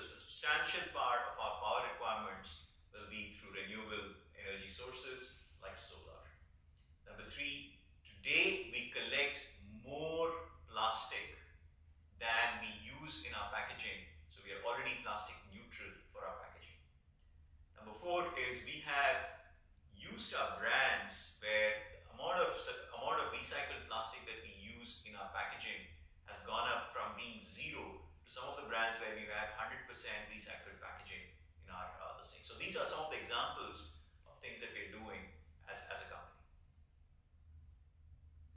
a substantial part of our power requirements will be through renewable energy sources like solar. Number three, today we collect more plastic than we use in our packaging. So we are already plastic neutral for our packaging. Number four is we have used our brands where the amount of amount of recycled plastic that we use in our packaging has gone up from being zero some of the brands where we have 100% recycled packaging in our uh, thing. So these are some of the examples